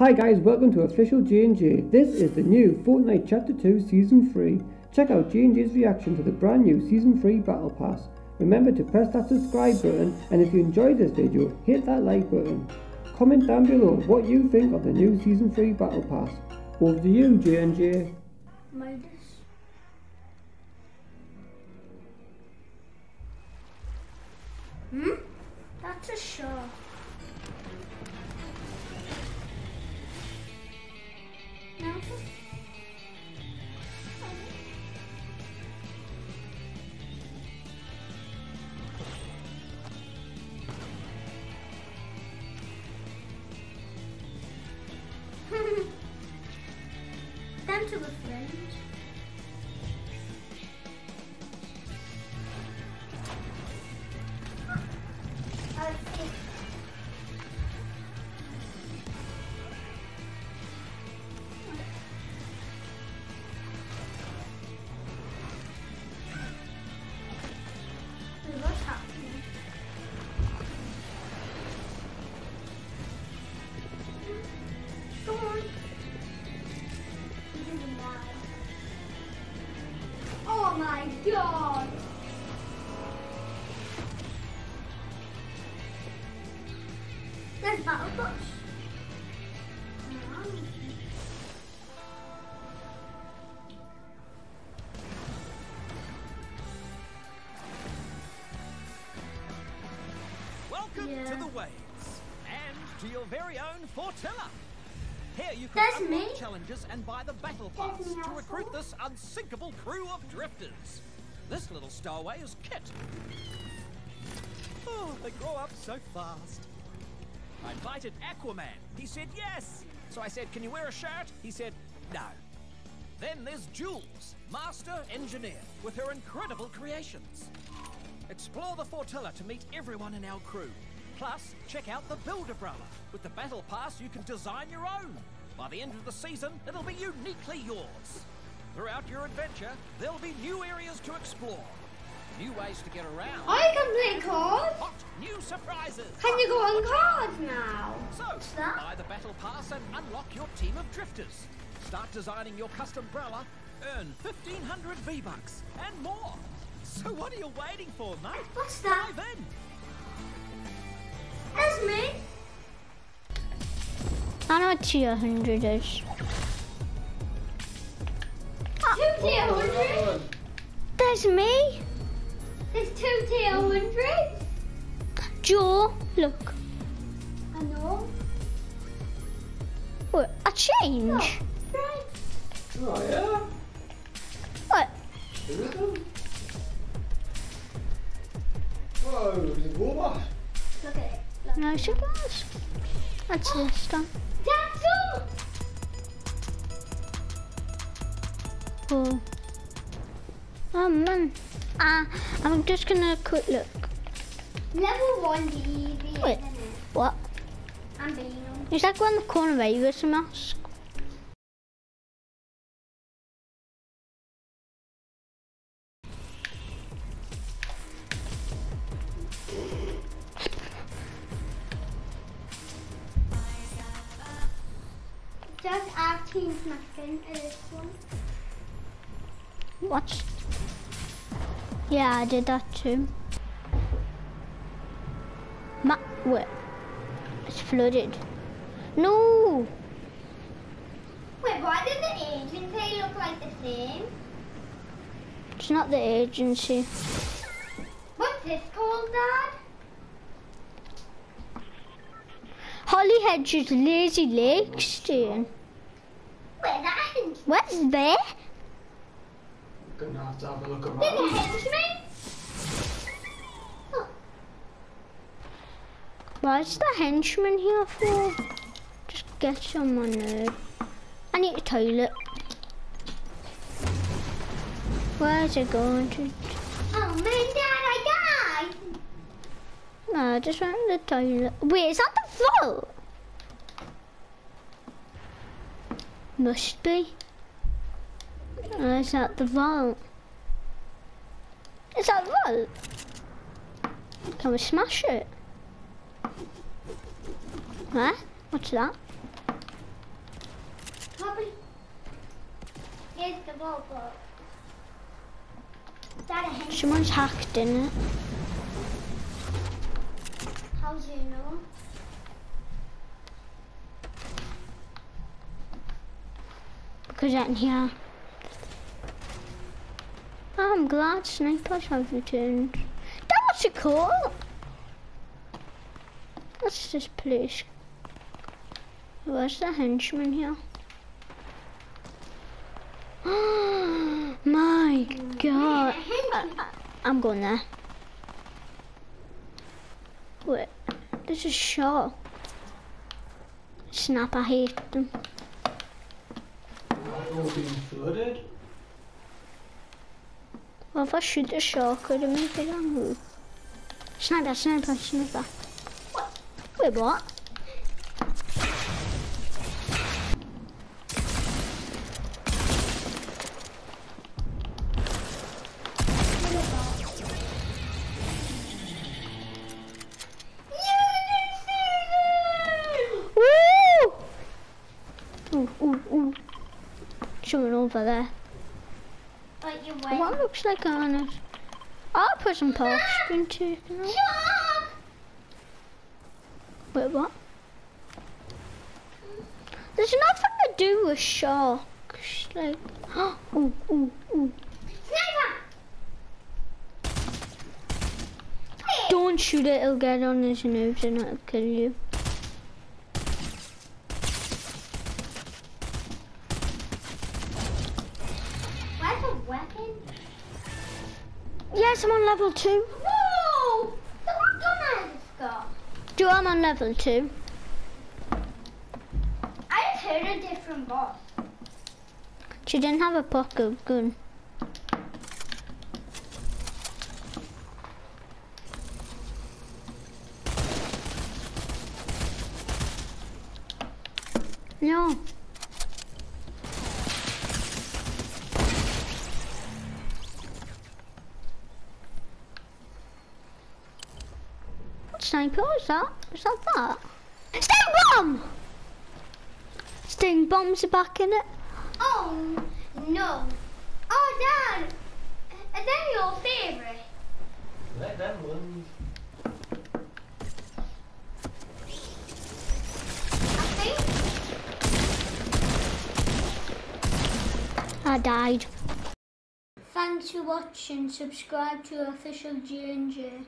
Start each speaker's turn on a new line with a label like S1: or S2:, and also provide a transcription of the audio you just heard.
S1: Hi guys, welcome to official J&J. This is the new Fortnite Chapter 2 Season 3. Check out J&J's reaction to the brand new Season 3 Battle Pass. Remember to press that subscribe button and if you enjoyed this video, hit that like button. Comment down below what you think of the new Season 3 Battle Pass. Over to you.
S2: Midas. Hmm? That's a shark. To the fringe. There's battle.
S3: Welcome
S2: Yeah.
S3: to the waves and to your very own Fortilla. Here you can
S2: That's
S3: unlock
S2: me.
S3: challenges and buy the battle pass to recruit this unsinkable crew of drifters. This little stowaway is Kit. Oh, they grow up so fast. I invited Aquaman. He said yes. So I said, Can you wear a shirt? He said, No. Then there's Jules, master engineer, with her incredible creations. Explore the Fortilla to meet everyone in our crew. Plus, check out the Build Umbrella. With the Battle Pass, you can design your own. By the end of the season, it'll be uniquely yours. Throughout your adventure, there'll be new areas to explore, new ways to get around,
S2: I can play cards.
S3: hot new surprises.
S2: Can you go on cards now?
S3: So,
S2: that?
S3: buy the Battle Pass and unlock your team of drifters. Start designing your custom umbrella, earn 1500 V-Bucks, and more. So what are you waiting for, mate?
S2: What's that?
S3: Dive in.
S2: That's me.
S4: I know what 200 is.
S2: Two tier hundred.
S4: There's me.
S2: There's two tier hundred.
S4: Joe, look.
S2: I know.
S4: What? A change?
S2: Oh, right.
S1: Oh yeah?
S4: What?
S1: it them? Oh, is it Boba?
S2: Look at it. Look.
S4: No cigars. What's oh, this one?
S2: That's all.
S4: Oh. Oh man. Ah, I'm just gonna quick look.
S2: Level one DV.
S4: Wait. What?
S2: I'm being on.
S4: Is that one the corner of Vegas mask?
S2: Just add team smashing to this one.
S4: What? Yeah, I did that too. Ma wait. It's flooded. No!
S2: Wait, why did the agency look like the same?
S4: It's not the agency.
S2: What's this called, Dad?
S4: Holly Hedges Lazy Lake Station.
S2: Wait, that.
S4: What's there?
S1: Gonna have to have a look
S2: Did
S1: around.
S2: the henchman? Oh,
S4: What's the henchman here for? Just get someone nerve. I need a toilet. Where's it going to?
S2: oh man, Dad, I died.
S4: No, I just went to the toilet. Wait, is that the vault? Must be. Oh, it's at the vault. It's at the vault. Can we smash it? Huh? What's that? Probably.
S2: Here's the vault box.
S4: Someone's hacked in it.
S2: How do you know?
S4: Because I can hear. I'm glad snipers have returned. That was a cool. What's this place? Where's the henchman here? My god. I, am going there. Wait, this is shot. Snap, I hate them.
S1: All being flooded.
S4: Well, if I shoot the shark, could I make it angry? Sniper, sniper, sniper. Wait, what? Woo! Ooh, ooh, ooh. Someone over there.
S2: But you
S4: What
S2: went.
S4: looks like on it? I'll put some taken out.
S2: Shark!
S4: Wait, what? There's nothing to do with sharks. Like, ooh, ooh, ooh.
S2: Sniper!
S4: Don't shoot it, it'll get on his nerves and it'll kill you.
S2: Where's a weapon?
S4: Yes, I'm on level two.
S2: Whoa! Look what gun I just got.
S4: Do I'm on level two.
S2: I just heard a different boss.
S4: She didn't have a pocket gun. No. Sniper is that? Is that that? Stink bomb! Stink bombs are back in it.
S2: Oh no. Oh Dad! Is that your favorite?
S1: Let them ones.
S2: I.
S4: I died.
S2: Thanks for watching. Subscribe to official G&J.